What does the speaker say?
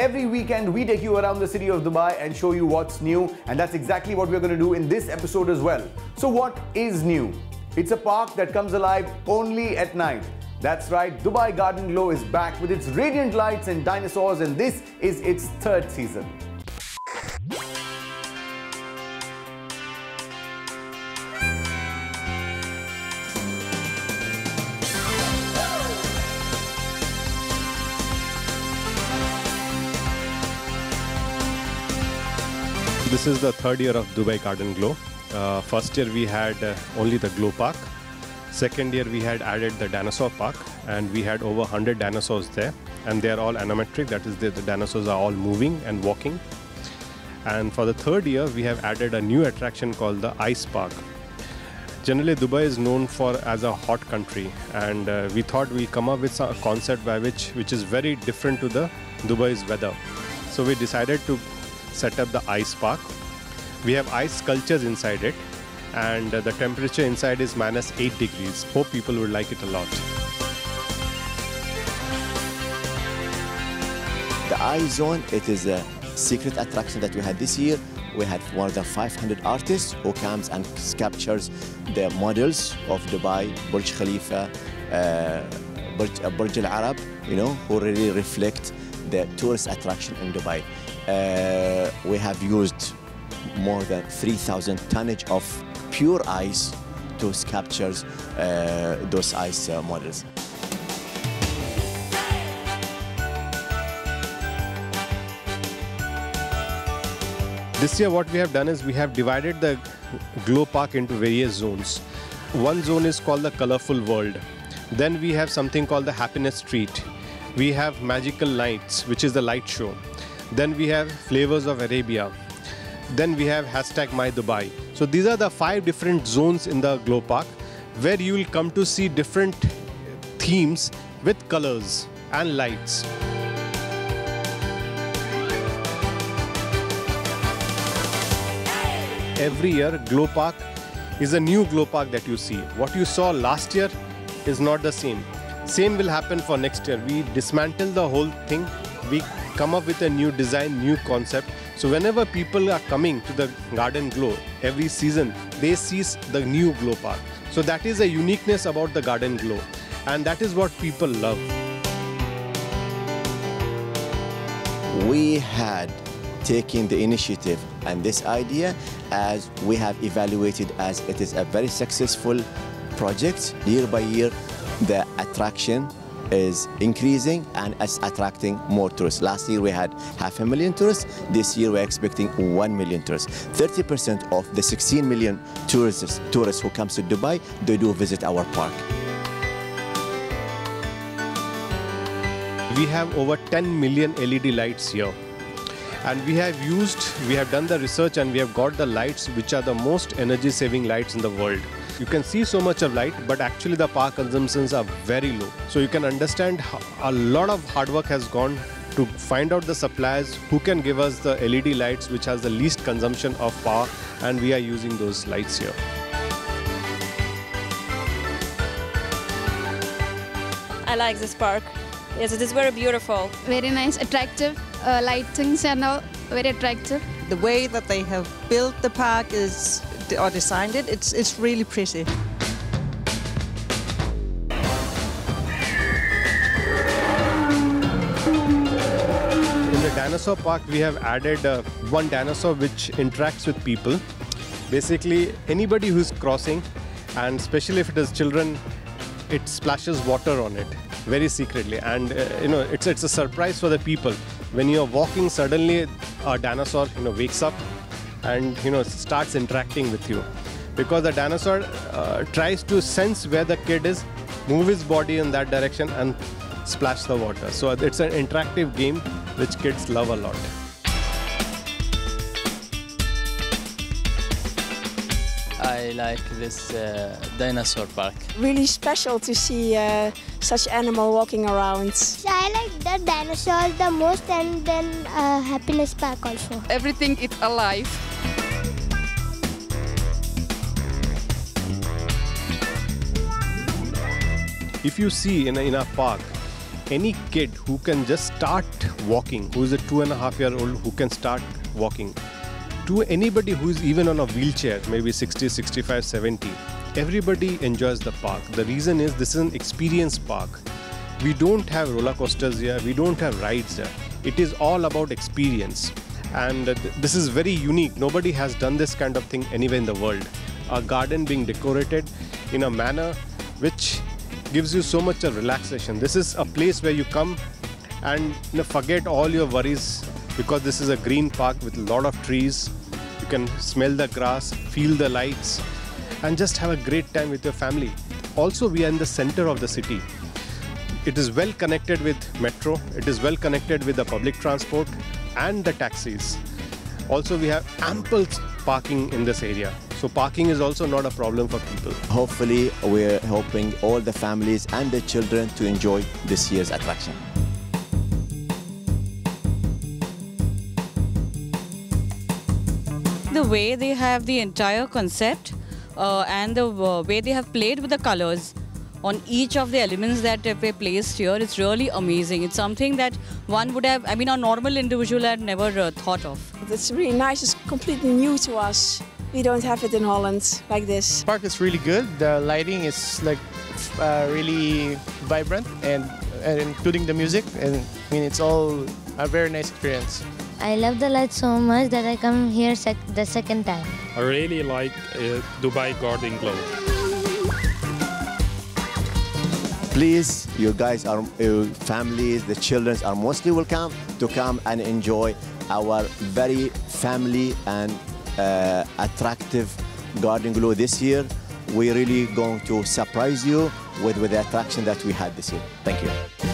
Every weekend, we take you around the city of Dubai and show you what's new, and that's exactly what we're going to do in this episode as well. So, what is new? It's a park that comes alive only at night. That's right, Dubai Garden Glow is back with its radiant lights and dinosaurs, and this is its third season. This is the third year of Dubai Garden Glow. Uh, first year we had uh, only the Glow Park. Second year we had added the Dinosaur Park and we had over 100 dinosaurs there and they are all animatronic, that is the, the dinosaurs are all moving and walking. And for the third year we have added a new attraction called the Ice Park. Generally Dubai is known for as a hot country and uh, we thought we come up with a concept by which which is very different to the Dubai's weather. So we decided to set up the ice park. We have ice sculptures inside it, and the temperature inside is minus 8 degrees. Hope people will like it a lot. The Eye Zone, it is a secret attraction that we had this year. We had more than 500 artists who comes and captures the models of Dubai, Burj Khalifa, uh, Burj, uh, Burj Al Arab, you know, who really reflect the tourist attraction in Dubai. Uh, we have used more than 3,000 tonnage of pure ice to capture uh, those ice uh, models. This year, what we have done is we have divided the glow park into various zones. One zone is called the colorful world. Then we have something called the happiness street. We have magical lights, which is the light show. Then we have flavors of Arabia. Then we have hashtag my Dubai. So these are the five different zones in the glow park where you will come to see different themes with colors and lights. Every year, Glow Park is a new Glow Park that you see. What you saw last year is not the same. Same will happen for next year. We dismantle the whole thing. We come up with a new design, new concept. So whenever people are coming to the Garden Glow every season, they see the new Glow Park. So that is a uniqueness about the Garden Glow. And that is what people love. we had taken the initiative and this idea as we have evaluated as it is a very successful project. Year by year, the attraction is increasing and it's attracting more tourists. Last year we had half a million tourists. This year we're expecting 1 million tourists. 30% of the 16 million tourists, tourists who comes to Dubai, they do visit our park. we have over 10 million LED lights here. And we have used, we have done the research and we have got the lights which are the most energy saving lights in the world. You can see so much of light, but actually the power consumptions are very low. So you can understand a lot of hard work has gone to find out the suppliers who can give us the LED lights which has the least consumption of power and we are using those lights here. I like this park. Yes, it is very beautiful. very nice, attractive. Uh, lightings and all very attractive. The way that they have built the park is or designed it, it's it's really pretty. In the dinosaur park, we have added uh, one dinosaur which interacts with people. Basically, anybody who's crossing, and especially if it is children, it splashes water on it very secretly, and uh, you know it's it's a surprise for the people. When you're walking, suddenly a dinosaur you know wakes up and you know starts interacting with you, because the dinosaur uh, tries to sense where the kid is, move his body in that direction, and splash the water. So it's an interactive game which kids love a lot. I like this uh, dinosaur park. Really special to see uh, such animal walking around. I like the dinosaurs the most and then uh, happiness park also. everything is alive. If you see in a, in a park, any kid who can just start walking, who is a two and a half year old who can start walking, to anybody who is even on a wheelchair, maybe 60, 65, 70, everybody enjoys the park. The reason is this is an experience park. We don't have roller coasters here, we don't have rides here. It is all about experience. And th- this is very unique. Nobody has done this kind of thing anywhere in the world. A garden being decorated in a manner which gives you so much of relaxation. This is a place where you come and you know, forget all your worries because this is a green park with a lot of trees. You can smell the grass, feel the lights, and just have a great time with your family. Also, we are in the center of the city. It is well connected with metro, it is well connected with the public transport and the taxis. Also, we have ample parking in this area. So, parking is also not a problem for people. Hopefully, we're helping all the families and the children to enjoy this year's attraction. the way they have the entire concept uh, and the uh, way they have played with the colors on each of the elements that were placed here it's really amazing it's something that one would have i mean a normal individual had never uh, thought of It's really nice. It's completely new to us. We don't have it in Holland like this. park is really good. The lighting is like uh, really vibrant and, and including the music. And I mean, it's all a very nice experience. I love the light so much that I come here sec- the second time. I really like uh, Dubai Garden Glow. Please, you guys are uh, families, the children are mostly welcome to come and enjoy our very family and uh, attractive garden glow this year. We're really going to surprise you with, with the attraction that we had this year. Thank you.